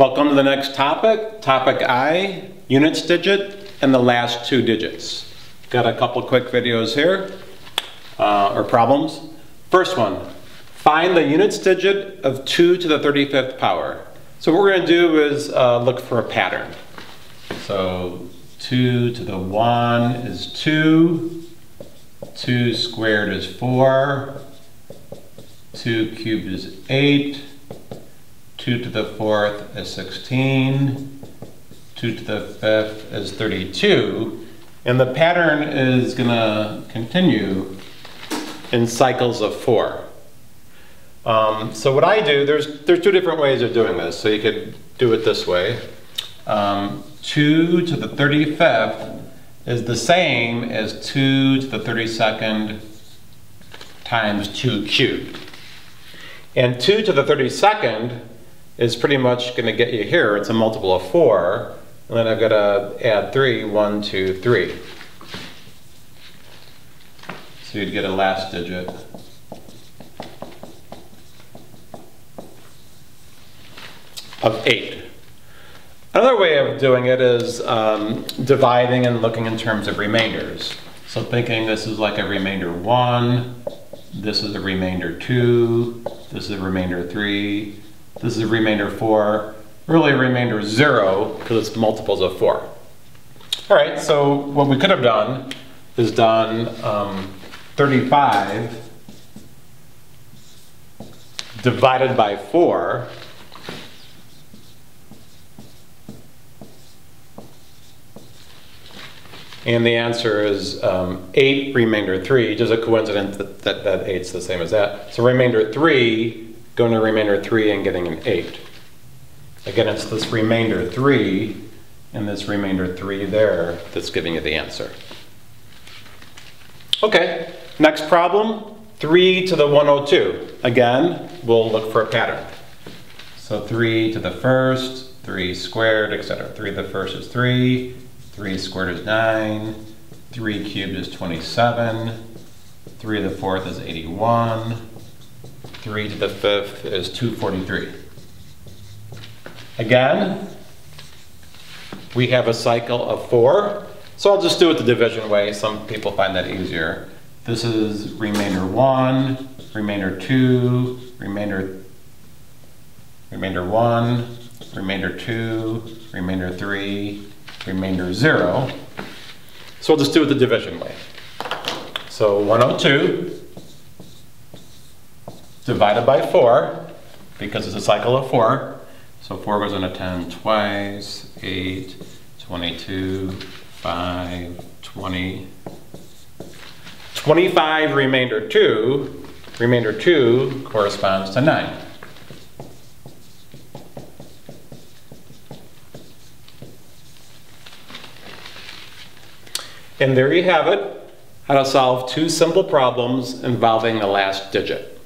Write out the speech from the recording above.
Welcome to the next topic, topic I, units digit and the last two digits. Got a couple quick videos here, uh, or problems. First one, find the units digit of 2 to the 35th power. So what we're going to do is uh, look for a pattern. So 2 to the 1 is 2, 2 squared is 4, 2 cubed is 8, 2 to the 4th is 16, 2 to the 5th is 32, and the pattern is going to continue in cycles of 4. Um, so what I do, there's, there's two different ways of doing this. So you could do it this way. Um, 2 to the 35th is the same as 2 to the 32nd times 2 cubed. And 2 to the 32nd is pretty much going to get you here. It's a multiple of 4. And then I've got to add 3, 1, 2, 3. So you'd get a last digit. of 8. Another way of doing it is um, dividing and looking in terms of remainders. So thinking this is like a remainder 1, this is a remainder 2, this is a remainder 3, this is a remainder 4, really remainder 0 because it's multiples of 4. All right, so what we could have done is done um, 35 divided by 4 And the answer is um, 8 remainder 3, just a coincidence that, that, that 8's the same as that. So remainder 3, going to remainder 3 and getting an 8. Again, it's this remainder 3 and this remainder 3 there that's giving you the answer. Okay, next problem, 3 to the 102. Again, we'll look for a pattern. So 3 to the first, 3 squared, etc. 3 to the first is 3, 3 squared is 9, 3 cubed is 27, 3 to the fourth is 81, 3 to the fifth is 243. Again, we have a cycle of 4, so I'll just do it the division way. Some people find that easier. This is remainder 1, remainder 2, remainder, remainder 1, remainder 2, remainder 3, remainder 0. So we'll just do it the division way. So 102 divided by 4, because it's a cycle of 4. So 4 goes into 10 twice, 8, 22, 5, 20. 25 remainder 2, remainder 2 corresponds to 9. And there you have it, how to solve two simple problems involving the last digit.